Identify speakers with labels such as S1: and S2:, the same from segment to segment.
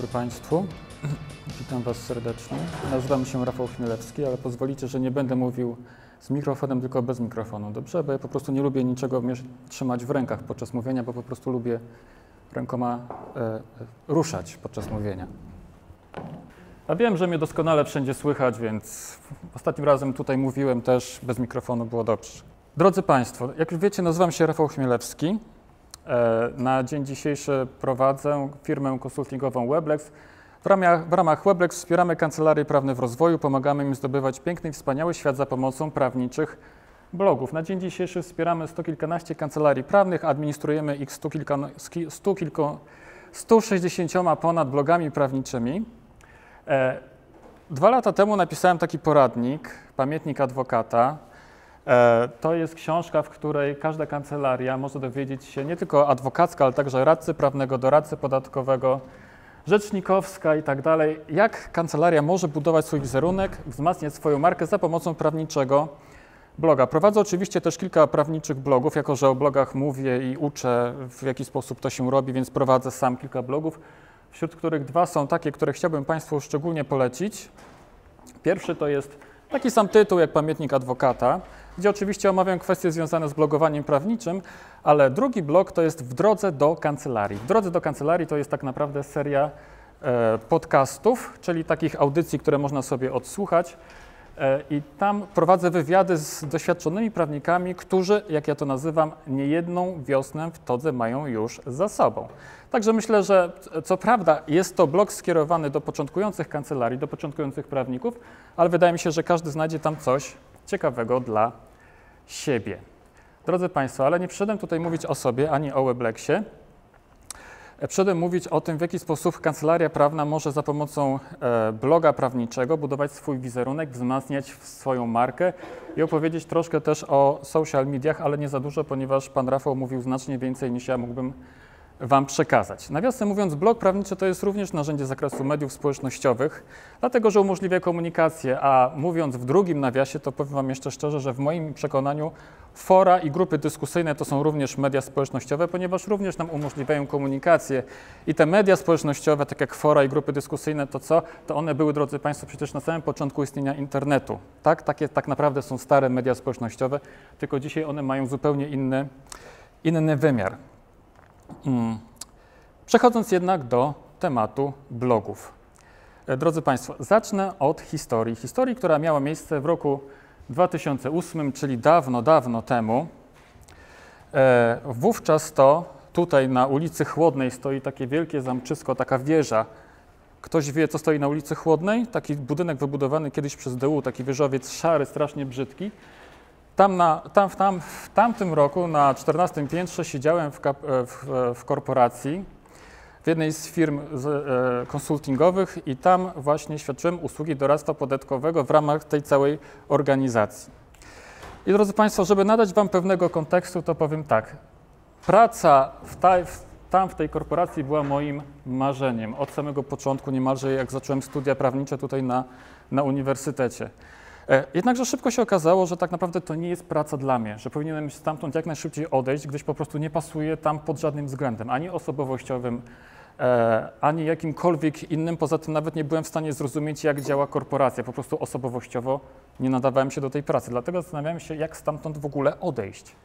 S1: dobry Państwu. Witam Was serdecznie. Nazywam się Rafał Chmielewski, ale pozwolicie, że nie będę mówił z mikrofonem, tylko bez mikrofonu. Dobrze? Bo ja po prostu nie lubię niczego trzymać w rękach podczas mówienia, bo po prostu lubię rękoma e, e, ruszać podczas mówienia. A wiem, że mnie doskonale wszędzie słychać, więc ostatnim razem tutaj mówiłem też bez mikrofonu, było dobrze. Drodzy Państwo, jak już wiecie, nazywam się Rafał Chmielewski. E, Na dzień dzisiejszy prowadzę firmę konsultingową Weblex. W ramach, w ramach Weblex wspieramy kancelarie prawne w rozwoju, pomagamy im zdobywać piękny i wspaniały świat za pomocą prawniczych blogów. Na dzień dzisiejszy wspieramy sto kilkanaście kancelarii prawnych, administrujemy ich stu, kilka, stu, kilku, 160 ponad blogami prawniczymi. E, Dwa lata temu napisałem taki poradnik, pamiętnik adwokata. E, To jest książka, w której każda kancelaria może dowiedzieć się nie tylko adwokacka, ale także radcy prawnego, doradcy podatkowego, rzecznikowska i tak dalej, jak kancelaria może budować swój wizerunek, wzmacniać swoją markę za pomocą prawniczego bloga. Prowadzę oczywiście też kilka prawniczych blogów, jako że o blogach mówię i uczę, w jaki sposób to się robi, więc prowadzę sam kilka blogów, wśród których dwa są takie, które chciałbym Państwu szczególnie polecić. Pierwszy to jest taki sam tytuł jak Pamiętnik Adwokata, gdzie oczywiście omawiam kwestie związane z blogowaniem prawniczym, ale drugi blog to jest W drodze do kancelarii. W drodze do kancelarii to jest tak naprawdę seria e, podcastów, czyli takich audycji, które można sobie odsłuchać. E, I tam prowadzę wywiady z doświadczonymi prawnikami, którzy, jak ja to nazywam, niejedną wiosnę w todze mają już za sobą. Także myślę, że c- co prawda jest to blog skierowany do początkujących kancelarii, do początkujących prawników, ale wydaje mi się, że każdy znajdzie tam coś ciekawego dla siebie. Drodzy Państwo, ale nie przyszedłem tutaj mówić o sobie ani o Weblexie. Przyszedłem mówić o tym, w jaki sposób kancelaria prawna może za pomocą e, bloga prawniczego budować swój wizerunek, wzmacniać swoją markę i opowiedzieć troszkę też o social mediach, ale nie za dużo, ponieważ pan Rafał mówił znacznie więcej niż ja mógłbym Wam przekazać. Nawiasem mówiąc, blog prawniczy to jest również narzędzie z zakresu mediów społecznościowych, dlatego że umożliwia komunikację, a mówiąc w drugim nawiasie, to powiem Wam jeszcze szczerze, że w moim przekonaniu fora i grupy dyskusyjne to są również media społecznościowe, ponieważ również nam umożliwiają komunikację. I te media społecznościowe, tak jak fora i grupy dyskusyjne, to co? To one były, drodzy Państwo, przecież na samym początku istnienia internetu. Tak? Takie tak naprawdę są stare media społecznościowe, tylko dzisiaj one mają zupełnie inny, inny wymiar. Mm. Przechodząc jednak do tematu blogów. E, Drodzy Państwo, zacznę od historii. Historii, która miała miejsce w roku 2008, czyli dawno, dawno temu. E, Wówczas to tutaj na ulicy Chłodnej stoi takie wielkie zamczysko, taka wieża. Ktoś wie, co stoi na ulicy Chłodnej? Taki budynek wybudowany kiedyś przez DU, taki wieżowiec szary, strasznie brzydki. Tam, na, tam, w, tam w tamtym roku na 14 piętrze siedziałem w, e, w, e, w korporacji, w jednej z firm z, e, konsultingowych i tam właśnie świadczyłem usługi doradztwa podatkowego w ramach tej całej organizacji. I drodzy Państwo, żeby nadać Wam pewnego kontekstu, to powiem tak. Praca w ta, w, tam w tej korporacji była moim marzeniem. Od samego początku, niemalże jak zacząłem studia prawnicze tutaj na, na uniwersytecie. E, Jednakże szybko się okazało, że tak naprawdę to nie jest praca dla mnie, że powinienem stamtąd jak najszybciej odejść, gdyż po prostu nie pasuje tam pod żadnym względem, ani osobowościowym, e, ani jakimkolwiek innym. Poza tym nawet nie byłem w stanie zrozumieć, jak działa korporacja. Po prostu osobowościowo nie nadawałem się do tej pracy. Dlatego zastanawiałem się, jak stamtąd w ogóle odejść.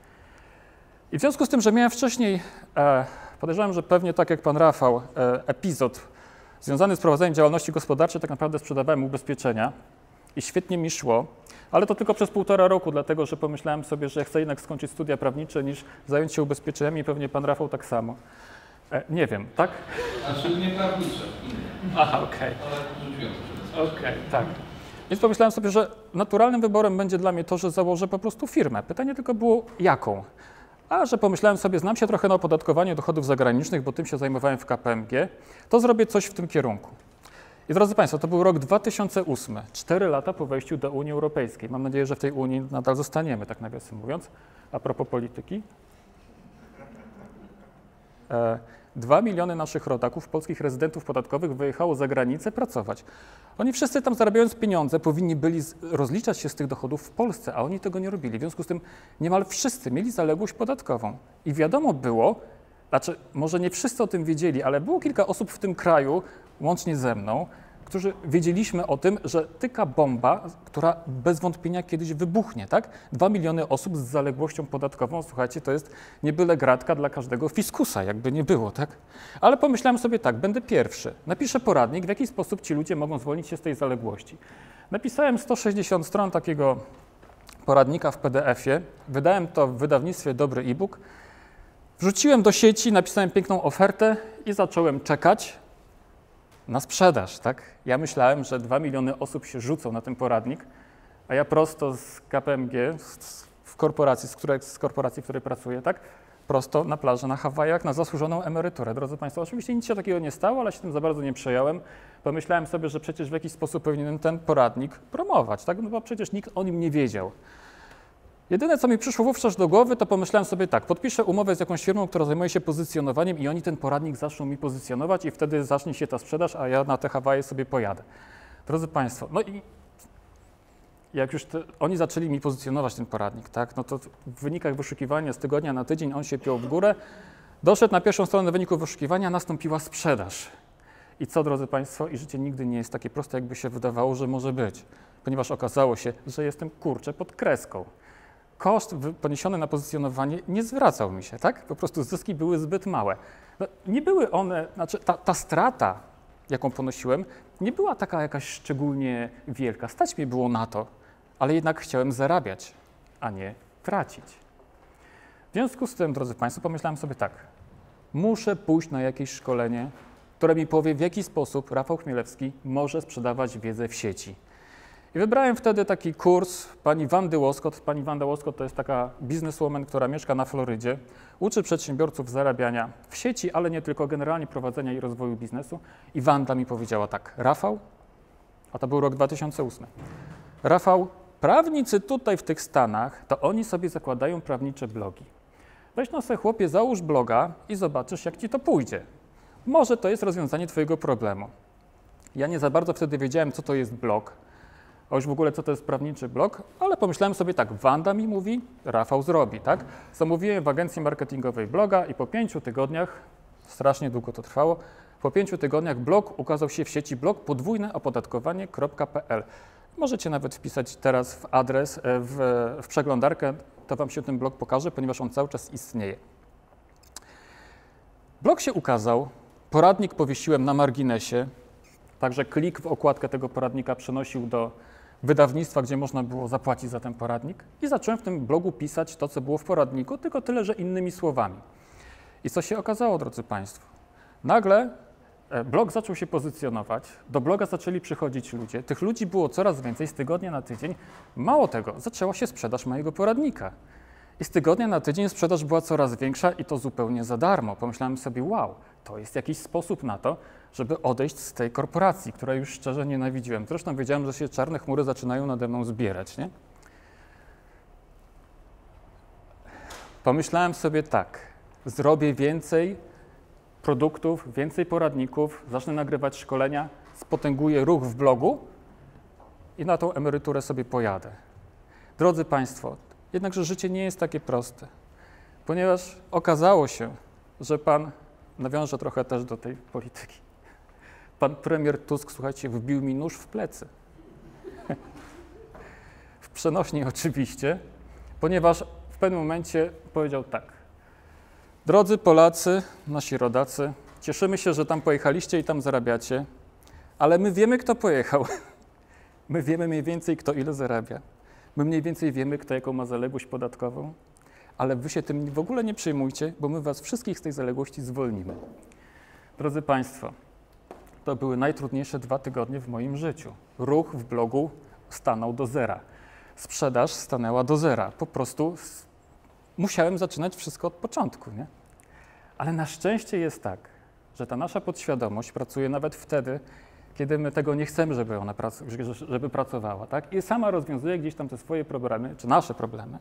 S1: I w związku z tym, że miałem wcześniej, e, podejrzewam, że pewnie tak jak pan Rafał, e, epizod związany z prowadzeniem działalności gospodarczej, tak naprawdę sprzedawałem ubezpieczenia i świetnie mi szło, ale to tylko przez półtora roku, dlatego że pomyślałem sobie, że chcę jednak skończyć studia prawnicze niż zająć się ubezpieczeniami i pewnie pan Rafał tak samo. E, nie wiem, tak?
S2: Znaczy nie prawnicze,
S1: Aha, okej.
S2: to.
S1: Okej, tak. Więc pomyślałem sobie, że naturalnym wyborem będzie dla mnie to, że założę po prostu firmę. Pytanie tylko było, jaką? A że pomyślałem sobie, znam się trochę na opodatkowaniu dochodów zagranicznych, bo tym się zajmowałem w KPMG, to zrobię coś w tym kierunku. I drodzy Państwo, to był rok 2008, cztery lata po wejściu do Unii Europejskiej. Mam nadzieję, że w tej Unii nadal zostaniemy, tak nawiasem mówiąc, a propos polityki. E, Dwa miliony naszych rodaków, polskich rezydentów podatkowych wyjechało za granicę pracować. Oni wszyscy tam zarabiając pieniądze powinni byli rozliczać się z tych dochodów w Polsce, a oni tego nie robili. W związku z tym niemal wszyscy mieli zaległość podatkową. I wiadomo było, znaczy może nie wszyscy o tym wiedzieli, ale było kilka osób w tym kraju, łącznie ze mną, którzy wiedzieliśmy o tym, że tyka bomba, która bez wątpienia kiedyś wybuchnie, tak? Dwa miliony osób z zaległością podatkową, słuchajcie, to jest nie byle gratka dla każdego fiskusa, jakby nie było, tak? Ale pomyślałem sobie tak, będę pierwszy, napiszę poradnik, w jaki sposób ci ludzie mogą zwolnić się z tej zaległości. Napisałem 160 stron takiego poradnika w PDF-ie, wydałem to w wydawnictwie Dobry e-book, wrzuciłem do sieci, napisałem piękną ofertę i zacząłem czekać, na sprzedaż, tak? Ja myślałem, że 2 miliony osób się rzucą na ten poradnik, a ja prosto z KPMG, z, w korporacji, z, której, z korporacji, w której pracuję, tak? Prosto na plaży na Hawajach na zasłużoną emeryturę. Drodzy Państwo, oczywiście nic się takiego nie stało, ale się tym za bardzo nie przejąłem. Pomyślałem sobie, że przecież w jakiś sposób powinienem ten poradnik promować, tak? No bo przecież nikt o nim nie wiedział. Jedyne, co mi przyszło wówczas do głowy, to pomyślałem sobie tak, podpiszę umowę z jakąś firmą, która zajmuje się pozycjonowaniem i oni ten poradnik zaczną mi pozycjonować i wtedy zacznie się ta sprzedaż, a ja na te Hawaje sobie pojadę. Drodzy Państwo, no i jak już te, oni zaczęli mi pozycjonować ten poradnik, tak, no to w wynikach wyszukiwania z tygodnia na tydzień on się piął w górę, doszedł na pierwszą stronę wyniku wyszukiwania, nastąpiła sprzedaż. I co, drodzy Państwo, i życie nigdy nie jest takie proste, jakby się wydawało, że może być, ponieważ okazało się, że jestem kurczę pod kreską koszt poniesiony na pozycjonowanie nie zwracał mi się, tak? Po prostu zyski były zbyt małe. No, nie były one, znaczy ta, ta strata, jaką ponosiłem, nie była taka jakaś szczególnie wielka. Stać mi było na to, ale jednak chciałem zarabiać, a nie tracić. W związku z tym, drodzy Państwo, pomyślałem sobie tak, muszę pójść na jakieś szkolenie, które mi powie, w jaki sposób Rafał Chmielewski może sprzedawać wiedzę w sieci. I wybrałem wtedy taki kurs pani Wandy Łoskot. Pani Wanda Łoskot to jest taka bizneswoman, która mieszka na Florydzie. Uczy przedsiębiorców zarabiania w sieci, ale nie tylko, generalnie prowadzenia i rozwoju biznesu. I Wanda mi powiedziała tak, Rafał, a to był rok 2008, Rafał, prawnicy tutaj w tych Stanach, to oni sobie zakładają prawnicze blogi. Weź no sobie chłopie, załóż bloga i zobaczysz, jak ci to pójdzie. Może to jest rozwiązanie twojego problemu. Ja nie za bardzo wtedy wiedziałem, co to jest blog, a już w ogóle co to jest prawniczy blog, ale pomyślałem sobie tak, Wanda mi mówi, Rafał zrobi, tak? Zamówiłem w agencji marketingowej bloga i po pięciu tygodniach, strasznie długo to trwało, po pięciu tygodniach blog ukazał się w sieci blog podwójneopodatkowanie.pl. Możecie nawet wpisać teraz w adres, e, w, w przeglądarkę, to Wam się ten blog pokaże, ponieważ on cały czas istnieje. Blog się ukazał, poradnik powiesiłem na marginesie, także klik w okładkę tego poradnika przenosił do wydawnictwa, gdzie można było zapłacić za ten poradnik i zacząłem w tym blogu pisać to, co było w poradniku, tylko tyle, że innymi słowami. I co się okazało, drodzy Państwo? Nagle e, blog zaczął się pozycjonować, do bloga zaczęli przychodzić ludzie, tych ludzi było coraz więcej z tygodnia na tydzień. Mało tego, zaczęła się sprzedaż mojego poradnika. I z tygodnia na tydzień sprzedaż była coraz większa i to zupełnie za darmo. Pomyślałem sobie, wow, to jest jakiś sposób na to, żeby odejść z tej korporacji, której już szczerze nienawidziłem. Zresztą wiedziałem, że się czarne chmury zaczynają nade mną zbierać. Nie? Pomyślałem sobie tak, zrobię więcej produktów, więcej poradników, zacznę nagrywać szkolenia, spotęguję ruch w blogu i na tą emeryturę sobie pojadę. Drodzy Państwo, jednakże życie nie jest takie proste, ponieważ okazało się, że Pan nawiążę trochę też do tej polityki. Pan premier Tusk, słuchajcie, wbił mi nóż w plecy. w przenośni oczywiście, ponieważ w pewnym momencie powiedział tak. Drodzy Polacy, nasi rodacy, cieszymy się, że tam pojechaliście i tam zarabiacie, ale my wiemy, kto pojechał. My wiemy mniej więcej, kto ile zarabia. My mniej więcej wiemy, kto jaką ma zaległość podatkową, ale wy się tym w ogóle nie przejmujcie, bo my was wszystkich z tej zaległości zwolnimy. Drodzy Państwo, to były najtrudniejsze dwa tygodnie w moim życiu. Ruch w blogu stanął do zera. Sprzedaż stanęła do zera. Po prostu musiałem zaczynać wszystko od początku. Nie? Ale na szczęście jest tak, że ta nasza podświadomość pracuje nawet wtedy, kiedy my tego nie chcemy, żeby ona żeby pracowała. Tak? I sama rozwiązuje gdzieś tam te swoje problemy, czy nasze problemy.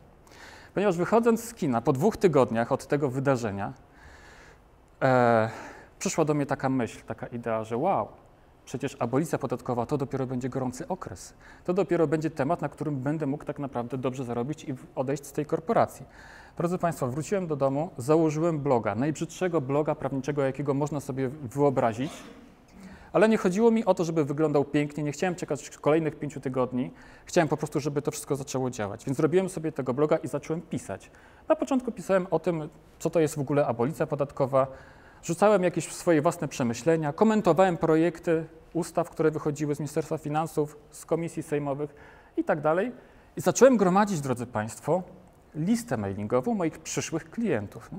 S1: Ponieważ wychodząc z kina po dwóch tygodniach od tego wydarzenia, e, przyszła do mnie taka myśl, taka idea, że wow, przecież abolicja podatkowa to dopiero będzie gorący okres. To dopiero będzie temat, na którym będę mógł tak naprawdę dobrze zarobić i odejść z tej korporacji. Drodzy Państwo, wróciłem do domu, założyłem bloga, najbrzydszego bloga prawniczego, jakiego można sobie wyobrazić. Ale nie chodziło mi o to, żeby wyglądał pięknie, nie chciałem czekać kolejnych pięciu tygodni, chciałem po prostu, żeby to wszystko zaczęło działać. Więc zrobiłem sobie tego bloga i zacząłem pisać. Na początku pisałem o tym, co to jest w ogóle abolicja podatkowa, rzucałem jakieś swoje własne przemyślenia, komentowałem projekty ustaw, które wychodziły z Ministerstwa Finansów, z komisji sejmowych i tak dalej. I zacząłem gromadzić, drodzy Państwo, listę mailingową moich przyszłych klientów.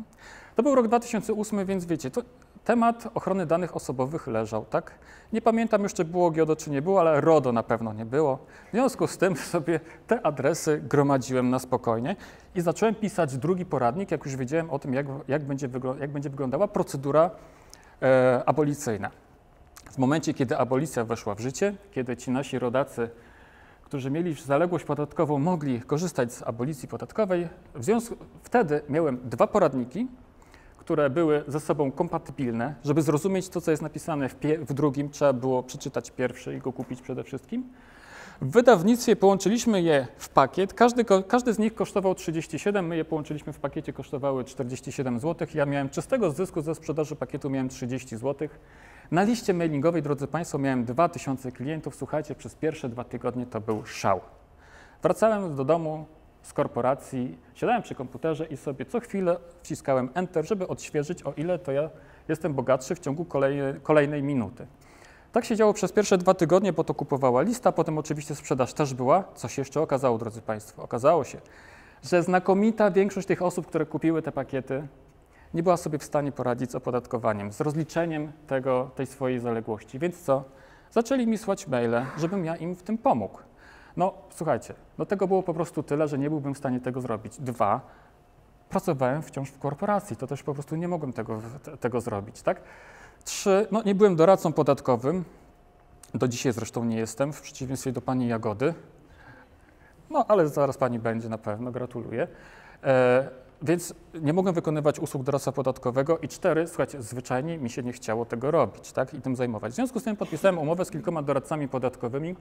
S1: To był rok 2008, więc wiecie, to temat ochrony danych osobowych leżał, tak? Nie pamiętam już, czy było GIODO, czy nie było, ale RODO na pewno nie było. W związku z tym sobie te adresy gromadziłem na spokojnie i zacząłem pisać drugi poradnik, jak już wiedziałem o tym, jak, jak, będzie, jak będzie wyglądała procedura e, abolicyjna. W momencie, kiedy abolicja weszła w życie, kiedy ci nasi rodacy którzy mieli zaległość podatkową, mogli korzystać z abolicji podatkowej. W związku wtedy miałem dwa poradniki, które były ze sobą kompatybilne. Żeby zrozumieć to, co jest napisane w, w drugim, trzeba było przeczytać pierwszy i go kupić przede wszystkim. W wydawnictwie połączyliśmy je w pakiet. Każdy, każdy z nich kosztował 37, my je połączyliśmy w pakiecie, kosztowały 47 zł. Ja miałem czystego zysku ze sprzedaży pakietu miałem 30 zł. Na liście mailingowej, drodzy Państwo, miałem 2000 klientów. Słuchajcie, przez pierwsze dwa tygodnie to był szał. Wracałem do domu z korporacji, siadałem przy komputerze i sobie co chwilę wciskałem Enter, żeby odświeżyć, o ile to ja jestem bogatszy w ciągu kolejnej, kolejnej minuty. Tak się działo przez pierwsze dwa tygodnie, bo to kupowała lista, potem oczywiście sprzedaż też była. Co się jeszcze okazało, drodzy Państwo? Okazało się, że znakomita większość tych osób, które kupiły te pakiety, nie była sobie w stanie poradzić z opodatkowaniem, z rozliczeniem tego, tej swojej zaległości. Więc co? Zaczęli mi słać maile, żebym ja im w tym pomógł. No, słuchajcie, no tego było po prostu tyle, że nie byłbym w stanie tego zrobić. Dwa, pracowałem wciąż w korporacji, to też po prostu nie mogłem tego, tego zrobić, tak? Trzy, no nie byłem doradcą podatkowym, do dzisiaj zresztą nie jestem, w przeciwieństwie do pani Jagody. No, ale zaraz pani będzie na pewno, gratuluję. E, więc nie mogłem wykonywać usług doradztwa podatkowego i cztery, słuchajcie, zwyczajnie mi się nie chciało tego robić, tak, i tym zajmować. W związku z tym podpisałem umowę z kilkoma doradcami podatkowymi,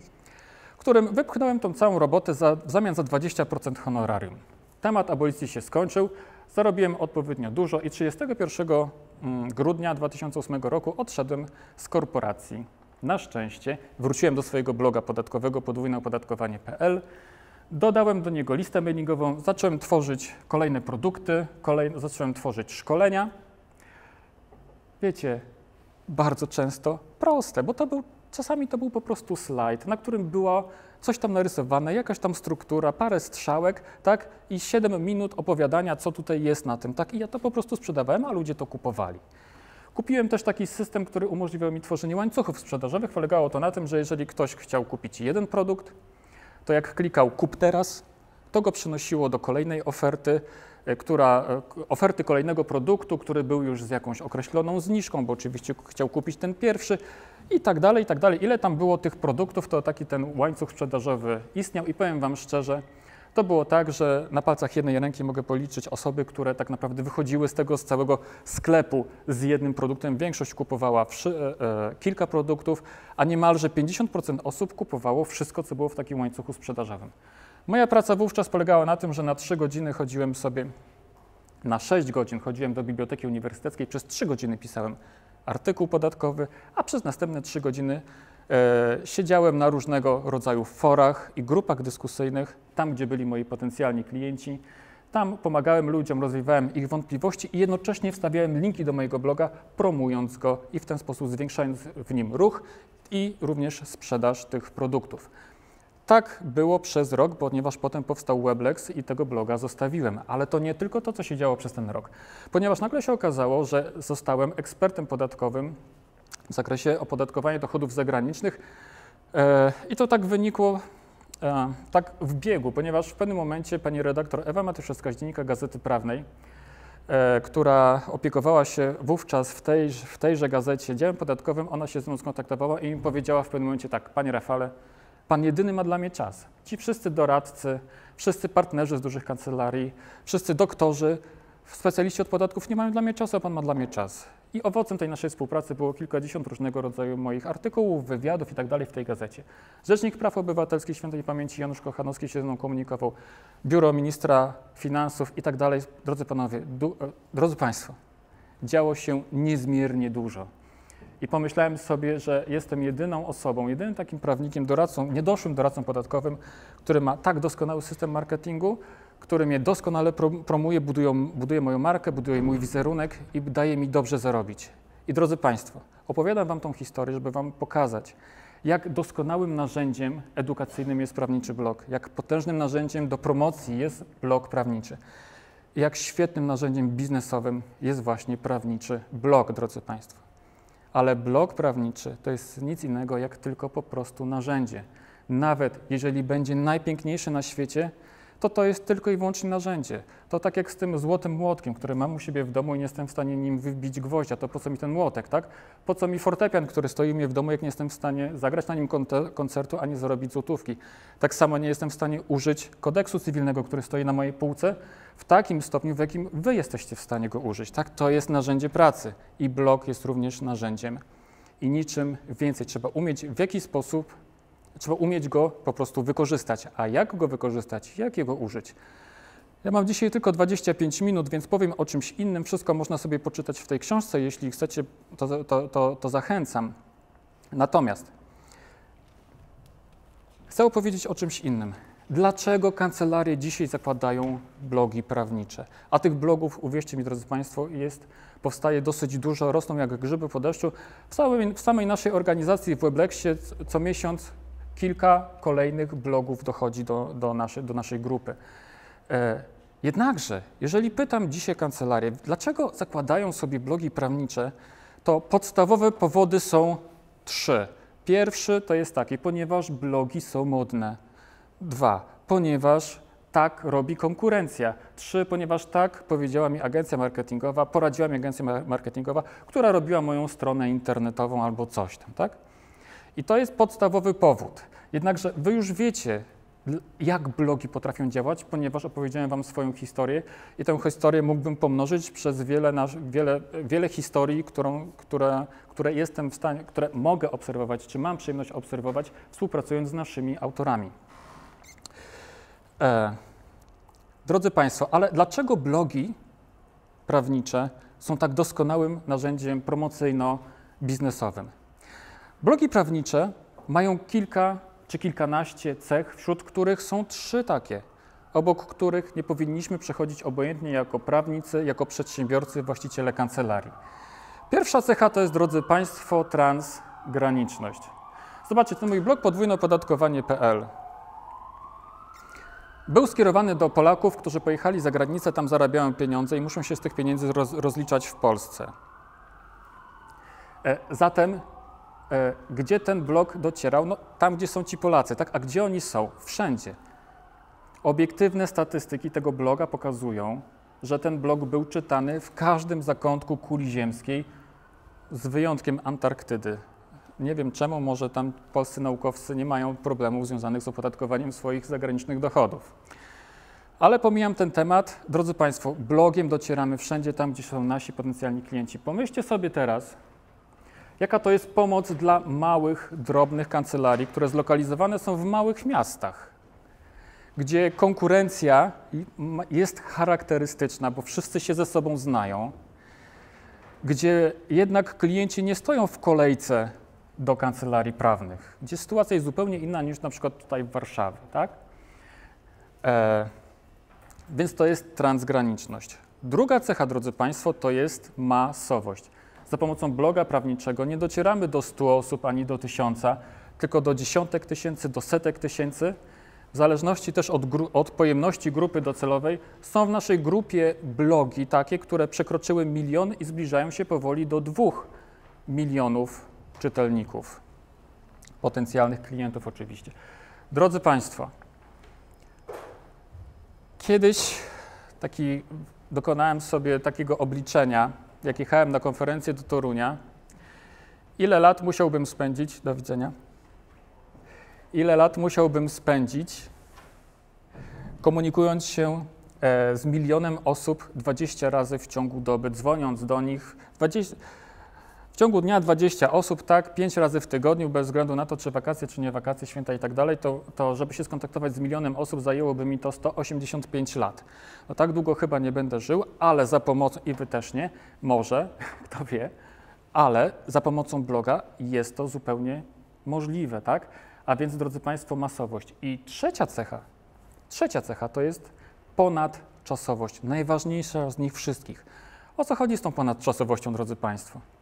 S1: którym wypchnąłem tą całą robotę za, w zamian za 20% honorarium. Temat abolicji się skończył, zarobiłem odpowiednio dużo i 31 mm, grudnia 2008 roku odszedłem z korporacji. Na szczęście wróciłem do swojego bloga podatkowego podwójneopodatkowanie.pl Dodałem do niego listę mailingową, zacząłem tworzyć kolejne produkty, kolejne, zacząłem tworzyć szkolenia. Wiecie, bardzo często proste, bo to był, czasami to był po prostu slajd, na którym było coś tam narysowane, jakaś tam struktura, parę strzałek, tak, i 7 minut opowiadania, co tutaj jest na tym, tak, i ja to po prostu sprzedawałem, a ludzie to kupowali. Kupiłem też taki system, który umożliwiał mi tworzenie łańcuchów sprzedażowych. Polegało to na tym, że jeżeli ktoś chciał kupić jeden produkt, to jak klikał kup teraz, to go przynosiło do kolejnej oferty, która, e, oferty kolejnego produktu, który był już z jakąś określoną zniżką, bo oczywiście chciał kupić ten pierwszy i tak dalej, i tak dalej. Ile tam było tych produktów, to taki ten łańcuch sprzedażowy istniał i powiem Wam szczerze, to było tak, że na palcach jednej ręki mogę policzyć osoby, które tak naprawdę wychodziły z tego, z całego sklepu z jednym produktem. Większość kupowała wszy, e, e, kilka produktów, a niemalże 50% osób kupowało wszystko, co było w takim łańcuchu sprzedażowym. Moja praca wówczas polegała na tym, że na 3 godziny chodziłem sobie, na 6 godzin chodziłem do biblioteki uniwersyteckiej, przez 3 godziny pisałem artykuł podatkowy, a przez następne 3 godziny E, siedziałem na różnego rodzaju forach i grupach dyskusyjnych, tam gdzie byli moi potencjalni klienci. Tam pomagałem ludziom, rozwiewałem ich wątpliwości i jednocześnie wstawiałem linki do mojego bloga, promując go i w ten sposób zwiększając w nim ruch i również sprzedaż tych produktów. Tak było przez rok, ponieważ potem powstał Weblex i tego bloga zostawiłem. Ale to nie tylko to, co się działo przez ten rok, ponieważ nagle się okazało, że zostałem ekspertem podatkowym w zakresie opodatkowania dochodów zagranicznych. E, I to tak wynikło e, tak w biegu, ponieważ w pewnym momencie pani redaktor Ewa Matyszewska z Dziennika Gazety Prawnej, e, która opiekowała się wówczas w, tej, w tejże gazecie działem podatkowym, ona się z mną skontaktowała i mi powiedziała w pewnym momencie tak, panie Rafale, pan jedyny ma dla mnie czas. Ci wszyscy doradcy, wszyscy partnerzy z dużych kancelarii, wszyscy doktorzy, specjaliści od podatków nie mają dla mnie czasu, a pan ma dla mnie czas. I owocem tej naszej współpracy było kilkadziesiąt różnego rodzaju moich artykułów, wywiadów i tak dalej w tej gazecie. Rzecznik Praw Obywatelskich Świętej Pamięci Janusz Kochanowski się ze mną komunikował, biuro ministra finansów i tak dalej. Drodzy panowie, e, drodzy państwo, działo się niezmiernie dużo. I pomyślałem sobie, że jestem jedyną osobą, jedynym takim prawnikiem, doradcą, niedoszłym doradcą podatkowym, który ma tak doskonały system marketingu, który mnie doskonale promuje, budują, buduje moją markę, buduje mój wizerunek i daje mi dobrze zarobić. I drodzy Państwo, opowiadam Wam tą historię, żeby Wam pokazać, jak doskonałym narzędziem edukacyjnym jest prawniczy blog, jak potężnym narzędziem do promocji jest blog prawniczy, jak świetnym narzędziem biznesowym jest właśnie prawniczy blog, drodzy Państwo. Ale blog prawniczy to jest nic innego jak tylko po prostu narzędzie. Nawet jeżeli będzie najpiękniejszy na świecie, to to jest tylko i wyłącznie narzędzie. To tak jak z tym złotym młotkiem, który mam u siebie w domu i nie jestem w stanie nim wybić gwoździa, to po co mi ten młotek, tak? Po co mi fortepian, który stoi u mnie w domu, jak nie jestem w stanie zagrać na nim koncertu, ani zarobić złotówki. Tak samo nie jestem w stanie użyć kodeksu cywilnego, który stoi na mojej półce, w takim stopniu, w jakim wy jesteście w stanie go użyć, tak? To jest narzędzie pracy i blog jest również narzędziem i niczym więcej. Trzeba umieć w jaki sposób Trzeba umieć go po prostu wykorzystać. A jak go wykorzystać? Jak jego użyć? Ja mam dzisiaj tylko 25 minut, więc powiem o czymś innym. Wszystko można sobie poczytać w tej książce. Jeśli chcecie, to, to, to, to zachęcam. Natomiast chcę opowiedzieć o czymś innym. Dlaczego kancelarie dzisiaj zakładają blogi prawnicze? A tych blogów, uwierzcie mi, drodzy Państwo, jest, powstaje dosyć dużo, rosną jak grzyby po deszczu. W, całej, w samej naszej organizacji w Weblexie co miesiąc kilka kolejnych blogów dochodzi do, do, nasze, do naszej grupy. E, jednakże, jeżeli pytam dzisiaj kancelarię, dlaczego zakładają sobie blogi prawnicze, to podstawowe powody są trzy. Pierwszy to jest taki, ponieważ blogi są modne. Dwa, ponieważ tak robi konkurencja. Trzy, ponieważ tak powiedziała mi agencja marketingowa, poradziła mi agencja marketingowa, która robiła moją stronę internetową albo coś tam, tak? I to jest podstawowy powód. Jednakże wy już wiecie, jak blogi potrafią działać, ponieważ opowiedziałem wam swoją historię i tę historię mógłbym pomnożyć przez wiele, wiele, wiele historii, którą, które, które jestem w stanie, które mogę obserwować, czy mam przyjemność obserwować, współpracując z naszymi autorami. E, drodzy Państwo, ale dlaczego blogi prawnicze są tak doskonałym narzędziem promocyjno-biznesowym? Blogi prawnicze mają kilka czy kilkanaście cech, wśród których są trzy takie, obok których nie powinniśmy przechodzić obojętnie jako prawnicy, jako przedsiębiorcy, właściciele kancelarii. Pierwsza cecha to jest, drodzy Państwo, transgraniczność. Zobaczcie, ten mój blog podwójnopodatkowanie.pl był skierowany do Polaków, którzy pojechali za granicę, tam zarabiają pieniądze i muszą się z tych pieniędzy roz, rozliczać w Polsce. E, zatem gdzie ten blog docierał? No, tam, gdzie są ci Polacy, tak? A gdzie oni są? Wszędzie. Obiektywne statystyki tego bloga pokazują, że ten blog był czytany w każdym zakątku kuli ziemskiej, z wyjątkiem Antarktydy. Nie wiem czemu, może tam polscy naukowcy nie mają problemów związanych z opodatkowaniem swoich zagranicznych dochodów. Ale pomijam ten temat. Drodzy Państwo, blogiem docieramy wszędzie tam, gdzie są nasi potencjalni klienci. Pomyślcie sobie teraz, Jaka to jest pomoc dla małych, drobnych kancelarii, które zlokalizowane są w małych miastach, gdzie konkurencja jest charakterystyczna, bo wszyscy się ze sobą znają, gdzie jednak klienci nie stoją w kolejce do kancelarii prawnych, gdzie sytuacja jest zupełnie inna niż na przykład tutaj w Warszawie, tak? E, więc to jest transgraniczność. Druga cecha, drodzy Państwo, to jest masowość za pomocą bloga prawniczego nie docieramy do 100 osób ani do tysiąca, tylko do dziesiątek tysięcy, do setek tysięcy. W zależności też od, od, pojemności grupy docelowej są w naszej grupie blogi takie, które przekroczyły milion i zbliżają się powoli do dwóch milionów czytelników, potencjalnych klientów oczywiście. Drodzy Państwo, kiedyś taki, dokonałem sobie takiego obliczenia, jak jechałem na konferencję do Torunia, ile lat musiałbym spędzić, do widzenia, ile lat musiałbym spędzić komunikując się e, z milionem osób 20 razy w ciągu doby, dzwoniąc do nich. 20, W ciągu dnia 20 osób, tak, 5 razy w tygodniu, bez względu na to, czy wakacje, czy nie wakacje, święta i tak dalej, to, to żeby się skontaktować z milionem osób, zajęłoby mi to 185 lat. No tak długo chyba nie będę żył, ale za pomocą, i wy też nie, może, kto wie, ale za pomocą bloga jest to zupełnie możliwe, tak? A więc, drodzy Państwo, masowość. I trzecia cecha, trzecia cecha to jest ponadczasowość, najważniejsza z nich wszystkich. O co chodzi z tą ponadczasowością, drodzy Państwo?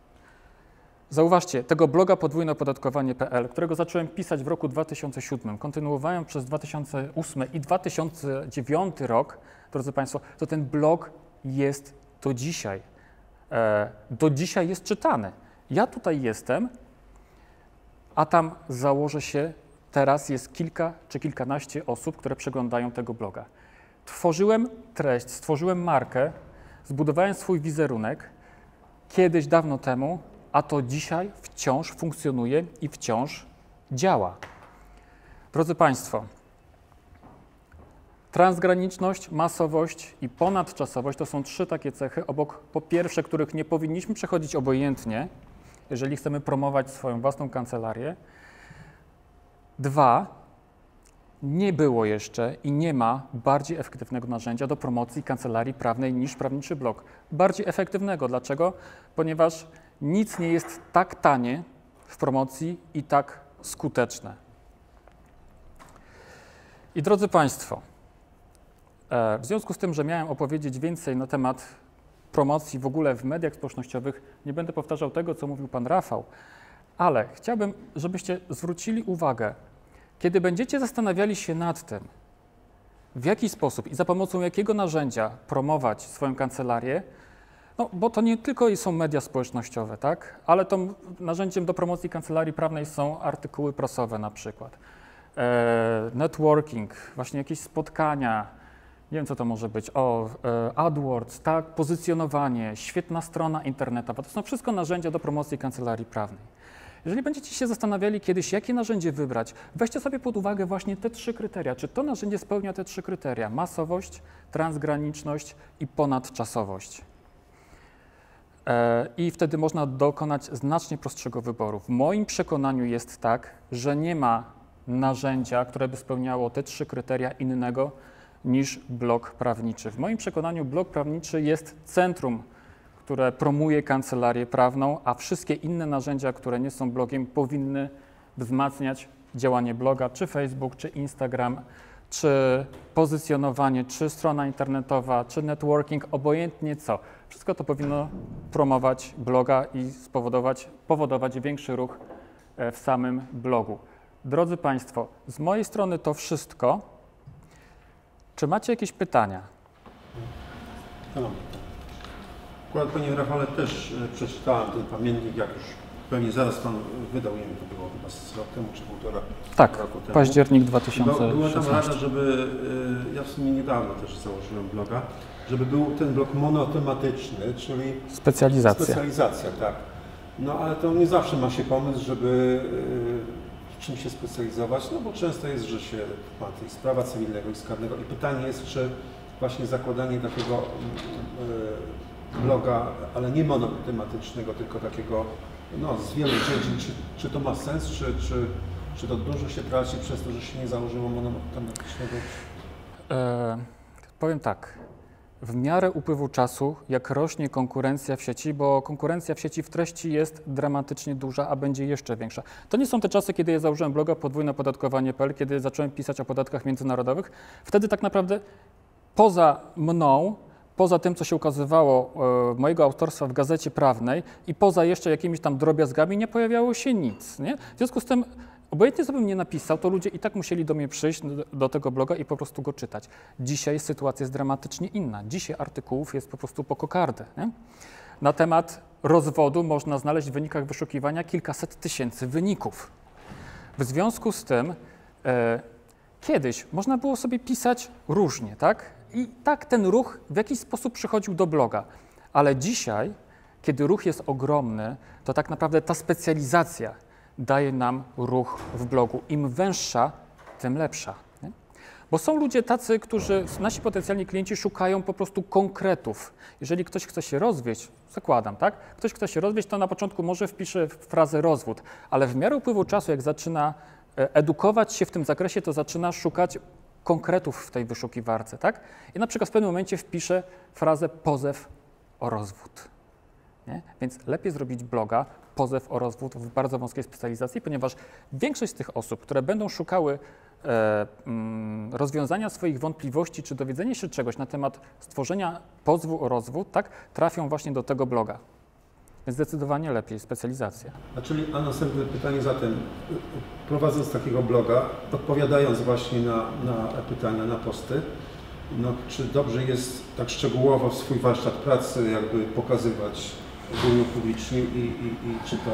S1: Zauważcie, tego bloga podwójnopodatkowanie.pl, którego zacząłem pisać w roku 2007, kontynuowałem przez 2008 i 2009 rok, drodzy Państwo, to ten blog jest do dzisiaj. E, do dzisiaj jest czytany. Ja tutaj jestem, a tam założę się, teraz jest kilka czy kilkanaście osób, które przeglądają tego bloga. Tworzyłem treść, stworzyłem markę, zbudowałem swój wizerunek kiedyś, dawno temu, a to dzisiaj wciąż funkcjonuje i wciąż działa. Drodzy Państwo, transgraniczność, masowość i ponadczasowość to są trzy takie cechy, obok po pierwsze, których nie powinniśmy przechodzić obojętnie, jeżeli chcemy promować swoją własną kancelarię. Dwa, nie było jeszcze i nie ma bardziej efektywnego narzędzia do promocji kancelarii prawnej niż prawniczy blog. Bardziej efektywnego. Dlaczego? Ponieważ nic nie jest tak tanie w promocji i tak skuteczne. I drodzy Państwo, e, w związku z tym, że miałem opowiedzieć więcej na temat promocji w ogóle w mediach społecznościowych, nie będę powtarzał tego, co mówił Pan Rafał, ale chciałbym, żebyście zwrócili uwagę, kiedy będziecie zastanawiali się nad tym, w jaki sposób i za pomocą jakiego narzędzia promować swoją kancelarię, no, bo to nie tylko są media społecznościowe, tak? ale to narzędziem do promocji kancelarii prawnej są artykuły prasowe na przykład, e, networking, właśnie jakieś spotkania, nie wiem co to może być, o e, AdWords, tak, pozycjonowanie, świetna strona internetowa, to są wszystko narzędzia do promocji kancelarii prawnej. Jeżeli będziecie się zastanawiali kiedyś, jakie narzędzie wybrać, weźcie sobie pod uwagę właśnie te trzy kryteria. Czy to narzędzie spełnia te trzy kryteria? Masowość, transgraniczność i ponadczasowość. E, I wtedy można dokonać znacznie prostszego wyboru. W moim przekonaniu jest tak, że nie ma narzędzia, które by spełniało te trzy kryteria innego niż blok prawniczy. W moim przekonaniu blok prawniczy jest centrum, które promuje kancelarię prawną, a wszystkie inne narzędzia, które nie są blogiem, powinny wzmacniać działanie bloga, czy Facebook, czy Instagram, czy pozycjonowanie, czy strona internetowa, czy networking, obojętnie co. Wszystko to powinno promować bloga i spowodować, powodować większy ruch e, w samym blogu. Drodzy Państwo, z mojej strony to wszystko. Czy macie jakieś pytania?
S3: No. Akurat Panie Rafale też e, przeczytałem ten pamiętnik, jak już pewnie zaraz Pan wydał, nie wiem, to było chyba z rok temu czy półtora
S1: Tak,
S3: roku temu.
S1: październik
S3: Była- Była tam
S1: 2016.
S3: rada, żeby, e, ja w sumie niedawno też założyłem bloga, żeby był ten blog monotematyczny, czyli
S1: Specjalizacja.
S3: Specjalizacja, tak. No ale to nie zawsze ma się pomysł, żeby y, w czym się specjalizować, no bo często jest, że się ma tej sprawa cywilnego i skarnego i pytanie jest, czy właśnie zakładanie takiego y, bloga, ale nie monotematycznego, tylko takiego no, z wielu rzeczy, czy, czy to ma sens, czy, czy, czy to dużo się traci przez to, że się nie założyło monotematycznego?
S1: E, powiem tak. W miarę upływu czasu, jak rośnie konkurencja w sieci, bo konkurencja w sieci w treści jest dramatycznie duża, a będzie jeszcze większa. To nie są te czasy, kiedy ja założyłem bloga podwójnopodatkowanie.pl, kiedy zacząłem pisać o podatkach międzynarodowych. Wtedy tak naprawdę poza mną, poza tym, co się ukazywało e, mojego autorstwa w gazecie prawnej i poza jeszcze jakimiś tam drobiazgami nie pojawiało się nic. Nie? W związku z tym Obojętnie co bym nie napisał, to ludzie i tak musieli do mnie przyjść, do, do tego bloga i po prostu go czytać. Dzisiaj sytuacja jest dramatycznie inna. Dzisiaj artykułów jest po prostu po kokardę. Nie? Na temat rozwodu można znaleźć w wynikach wyszukiwania kilkaset tysięcy wyników. W związku z tym e, kiedyś można było sobie pisać różnie, tak? I tak ten ruch w jakiś sposób przychodził do bloga. Ale dzisiaj, kiedy ruch jest ogromny, to tak naprawdę ta specjalizacja daje nam ruch w blogu. Im węższa, tym lepsza. Bo są ludzie tacy, którzy, nasi potencjalni klienci szukają po prostu konkretów. Jeżeli ktoś chce się rozwieść, zakładam, tak? Ktoś chce się rozwieść, to na początku może wpisze frazę rozwód, ale w miarę upływu czasu, jak zaczyna e, edukować się w tym zakresie, to zaczyna szukać konkretów w tej wyszukiwarce, tak? I na przykład w pewnym momencie wpisze frazę pozew o rozwód. Nie? Więc lepiej zrobić bloga, pozew o rozwód w bardzo wąskiej specjalizacji, ponieważ większość z tych osób, które będą szukały e, mm, rozwiązania swoich wątpliwości czy dowiedzenia się czegoś na temat stworzenia pozwu o rozwód, tak, trafią właśnie do tego bloga. Więc zdecydowanie lepiej specjalizacja.
S3: A czyli, a następne pytanie zatem, prowadząc takiego bloga, odpowiadając właśnie na, na pytania, na posty, no, czy dobrze jest tak szczegółowo w swój warsztat pracy jakby pokazywać ogólnie publicznie i, i, i czy to...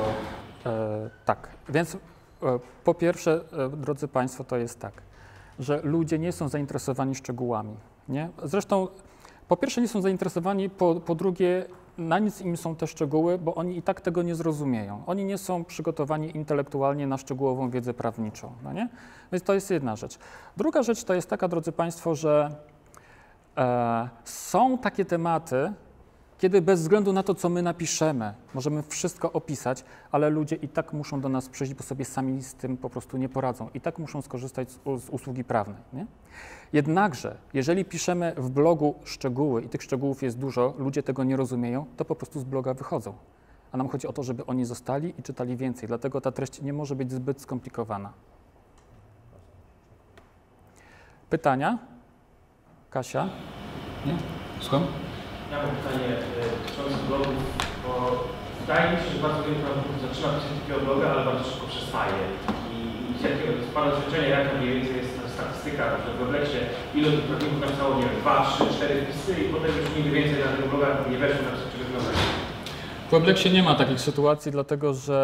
S1: E, tak, więc e, po pierwsze, e, drodzy Państwo, to jest tak, że ludzie nie są zainteresowani szczegółami. Nie? Zresztą, po pierwsze, nie są zainteresowani, po, po drugie, na nic im są te szczegóły, bo oni i tak tego nie zrozumieją. Oni nie są przygotowani intelektualnie na szczegółową wiedzę prawniczą. No nie? Więc to jest jedna rzecz. Druga rzecz to jest taka, drodzy Państwo, że e, są takie tematy, kiedy bez względu na to, co my napiszemy, możemy wszystko opisać, ale ludzie i tak muszą do nas przyjść, bo sobie sami z tym po prostu nie poradzą. I tak muszą skorzystać z, z usługi prawnej. Nie? Jednakże, jeżeli piszemy w blogu szczegóły i tych szczegółów jest dużo, ludzie tego nie rozumieją, to po prostu z bloga wychodzą. A nam chodzi o to, żeby oni zostali i czytali więcej. Dlatego ta treść nie może być zbyt skomplikowana. Pytania? Kasia?
S2: Nie? Słucham?
S4: Ja mam pytanie dotyczące blogów, bo wydaje mi się, że bardzo wielu prawników zaczyna pisać takiego bloga, ale bardzo szybko przestaje. I, i jakiego z Pana doświadczenia, jaka mniej więcej jest ta statystyka, że w Obleksie ilu tych prawników napisało, nie wiem, dwa, trzy, cztery wpisy i potem już nigdy więcej na tego bloga nie weszło napisać czegoś nowego.
S1: W Webleksie nie ma takich sytuacji, dlatego że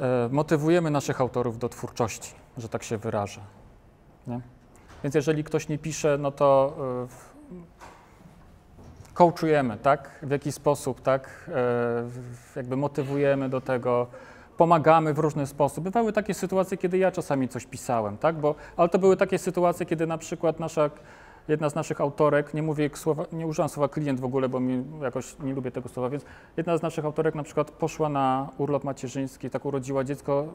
S1: e, e, motywujemy naszych autorów do twórczości, że tak się wyrażę. Nie? Więc jeżeli ktoś nie pisze, no to e, coachujemy, tak? W jaki sposób, tak? E, jakby motywujemy do tego, pomagamy w różny sposób. Bywały takie sytuacje, kiedy ja czasami coś pisałem, tak? Bo, ale to były takie sytuacje, kiedy na przykład nasza jedna z naszych autorek, nie mówię słowa, nie słowa klient w ogóle, bo mi jakoś nie lubię tego słowa, więc jedna z naszych autorek na przykład poszła na urlop macierzyński, tak urodziła dziecko,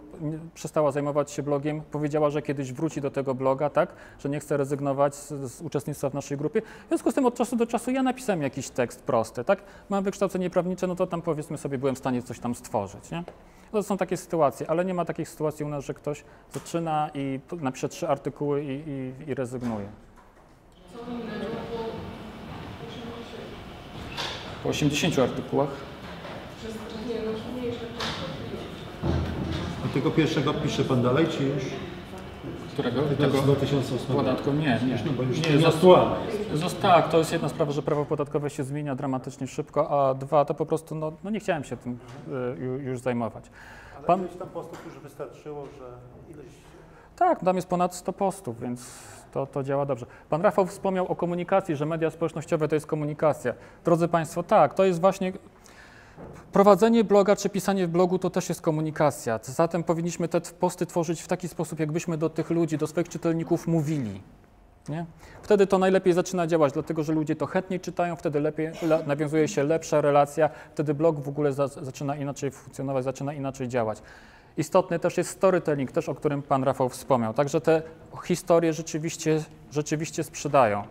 S1: przestała zajmować się blogiem, powiedziała, że kiedyś wróci do tego bloga, tak, że nie chce rezygnować z, z uczestnictwa w naszej grupie. W związku z tym od czasu do czasu ja napisałem jakiś tekst prosty, tak, mam wykształcenie prawnicze, no to tam powiedzmy sobie byłem w stanie coś tam stworzyć, nie? To są takie sytuacje, ale nie ma takich sytuacji u nas, że ktoś zaczyna i napisze trzy artykuły i, i, i rezygnuje. Po 80 artykułach.
S3: A tego pierwszego pisze Pan dalej, czy już?
S1: Którego?
S3: Tego z 2008
S1: podatku? Nie, nie.
S3: No bo już
S1: nie,
S3: nie
S1: zosta- tak, to jest jedna sprawa, że prawo podatkowe się zmienia dramatycznie szybko, a dwa, to po prostu, no, no nie chciałem się tym y, ju- już zajmować.
S3: Ale
S1: Pan-
S3: ileś tam postów już wystarczyło, że ileś...
S1: Tak, tam jest ponad 100 postów, więc to, to działa dobrze. Pan Rafał wspomniał o komunikacji, że media społecznościowe to jest komunikacja. Drodzy Państwo, tak, to jest właśnie prowadzenie bloga czy pisanie w blogu to też jest komunikacja. Zatem powinniśmy te posty tworzyć w taki sposób, jakbyśmy do tych ludzi, do swoich czytelników mówili. Nie? Wtedy to najlepiej zaczyna działać, dlatego że ludzie to chętniej czytają, wtedy lepiej le, nawiązuje się lepsza relacja, wtedy blog w ogóle za, zaczyna inaczej funkcjonować, zaczyna inaczej działać. Istotny też jest storytelling, też o którym Pan Rafał wspomniał. Także te historie rzeczywiście, rzeczywiście sprzedają.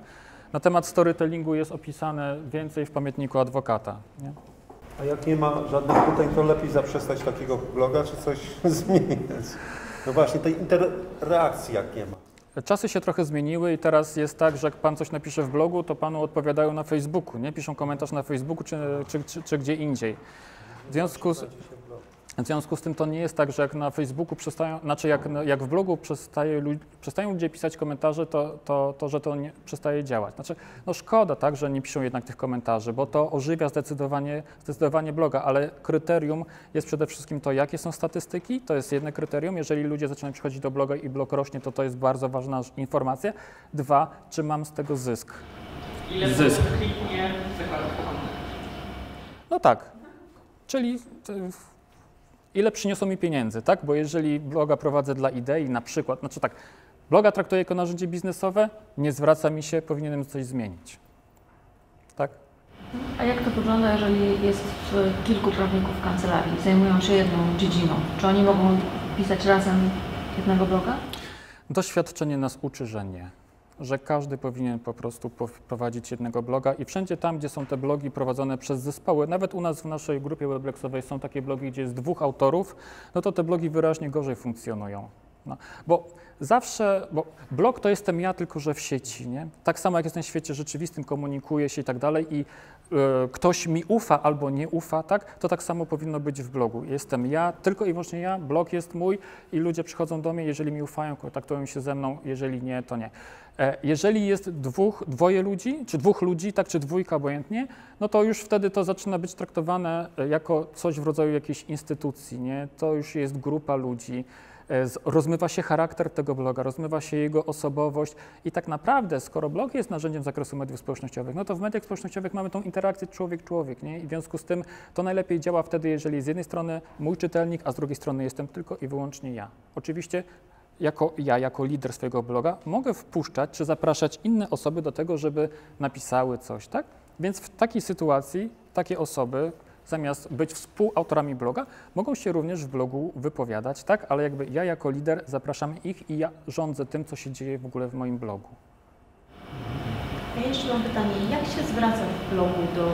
S1: Na temat storytellingu jest opisane więcej w pamiętniku adwokata. Nie?
S3: A jak nie ma żadnych pytań, to lepiej zaprzestać takiego bloga, czy coś zmienić? No właśnie, tej interreakcji jak nie ma.
S1: Czasy się trochę zmieniły i teraz jest tak, że jak Pan coś napisze w blogu, to Panu odpowiadają na Facebooku, nie? Piszą komentarz na Facebooku czy, czy, czy, czy gdzie indziej. W związku z, W związku z tym to nie jest tak, że jak na Facebooku przestają, znaczy jak, jak w blogu przestaje, przestają ludzie pisać komentarze, to, to, to że to nie przestaje działać. Znaczy, no szkoda, tak, że nie piszą jednak tych komentarzy, bo to ożywia zdecydowanie, zdecydowanie bloga, ale kryterium jest przede wszystkim to, jakie są statystyki, to jest jedno kryterium. Jeżeli ludzie zaczynają przychodzić do bloga i blog rośnie, to to jest bardzo ważna informacja. Dwa, czy mam z tego zysk?
S4: Ile
S1: Zysk.
S4: kliknie?
S1: No tak, czyli y, ile przyniosło mi pieniędzy, tak? Bo jeżeli bloga prowadzę dla idei, na przykład, znaczy tak, Bloga traktuję jako narzędzie biznesowe, nie zwraca mi się, powinienem coś zmienić. Tak?
S5: A jak to wygląda, jeżeli jest kilku prawników w kancelarii, zajmują się jedną dziedziną? Czy oni mogą pisać razem jednego bloga?
S1: Doświadczenie nas uczy, że nie. Że każdy powinien po prostu prowadzić jednego bloga i wszędzie tam, gdzie są te blogi prowadzone przez zespoły, nawet u nas w naszej grupie weblexowej są takie blogi, gdzie jest dwóch autorów, no to te blogi wyraźnie gorzej funkcjonują. No, bo zawsze, bo blog to jestem ja, tylko że w sieci, nie? Tak samo jak jestem w świecie rzeczywistym, komunikuję się i tak dalej i ktoś mi ufa albo nie ufa, tak? To tak samo powinno być w blogu. Jestem ja, tylko i wyłącznie ja, blog jest mój i ludzie przychodzą do mnie, jeżeli mi ufają, kontaktują się ze mną, jeżeli nie, to nie. E, Jeżeli jest dwóch, dwoje ludzi, czy dwóch ludzi, tak, czy dwójka obojętnie, no to już wtedy to zaczyna być traktowane e, jako coś w rodzaju jakiejś instytucji, nie? To już jest grupa ludzi. E, Rozmywa się charakter tego bloga, rozmywa się jego osobowość i tak naprawdę, skoro blog jest narzędziem zakresu mediów społecznościowych, no to w mediach społecznościowych mamy tą interakcję człowiek-człowiek, nie? I w związku z tym to najlepiej działa wtedy, jeżeli z jednej strony mój czytelnik, a z drugiej strony jestem tylko i wyłącznie ja. Oczywiście jako ja, jako lider swojego bloga, mogę wpuszczać czy zapraszać inne osoby do tego, żeby napisały coś, tak? Więc w takiej sytuacji takie osoby, zamiast być współautorami bloga, mogą się również w blogu wypowiadać, tak? Ale jakby ja jako lider zapraszam ich i ja rządzę tym, co się dzieje w ogóle w moim blogu.
S6: Ja jeszcze mam pytanie, jak się zwraca w blogu do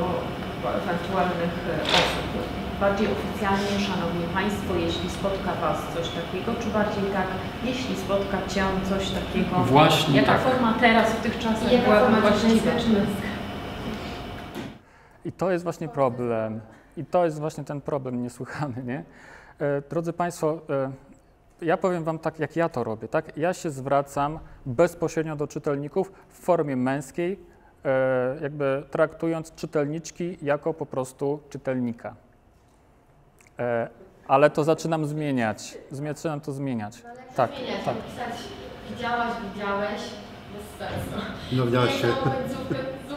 S6: ewentualnych osób? Bardziej oficjalnie, Szanowni Państwo, jeśli spotka Was coś takiego, czy bardziej tak, jeśli spotka Cię coś takiego?
S2: Właśnie
S6: Jaka
S2: tak.
S6: forma teraz w tych czasach
S7: forma
S6: właściwa?
S7: męska?
S1: I to jest właśnie problem. I to jest właśnie ten problem niesłychany, nie? E, drodzy Państwo, e, ja powiem Wam tak, jak ja to robię, tak? Ja się zwracam bezpośrednio do czytelników w formie męskiej, e, jakby traktując czytelniczki jako po prostu czytelnika. Ale to zaczynam zmieniać. Zaczynam to zmieniać. Tak,
S7: Zmieniać,
S1: tak.
S7: pisać widziałaś, widziałeś, bez sensu.
S3: No widziałeś się,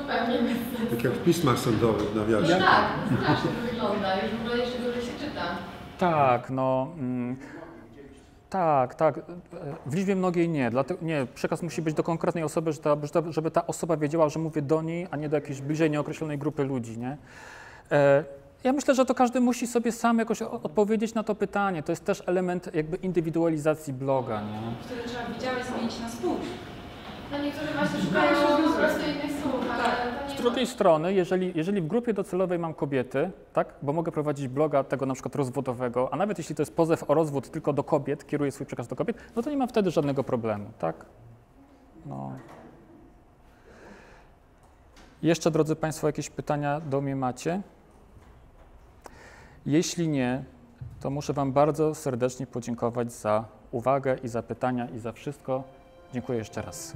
S7: Bez sensu.
S3: tak jak w pismach sądowych w nawiasie.
S7: Tak, strasznie to wygląda, już w ogóle jeszcze gorzej się czyta.
S1: Tak, no. Mm, tak, tak. W liczbie mnogiej nie. Dlatego, nie. Przekaz musi być do konkretnej osoby, że ta, że ta- żeby ta osoba wiedziała, że mówię do niej, a nie do jakiejś bliżej nieokreślonej grupy ludzi, nie? E, ja myślę, że to każdy musi sobie sam jakoś odpowiedzieć na to pytanie. To jest też element jakby indywidualizacji bloga, nie?
S8: Wtedy trzeba widziałeś zmienić na spójrz.
S7: No niektórzy właśnie szukają po prostu innych słów, ale to
S1: Z
S7: nie
S1: drugiej strony, jeżeli, jeżeli w grupie docelowej mam kobiety, tak, bo mogę prowadzić bloga tego na przykład rozwodowego, a nawet jeśli to jest pozew o rozwód tylko do kobiet, kieruję swój przekaz do kobiet, no to nie mam wtedy żadnego problemu, tak? No. Jeszcze, drodzy Państwo, jakieś pytania do mnie macie? Jeśli nie, to muszę Wam bardzo serdecznie podziękować za uwagę i za pytania i za wszystko. Dziękuję jeszcze raz.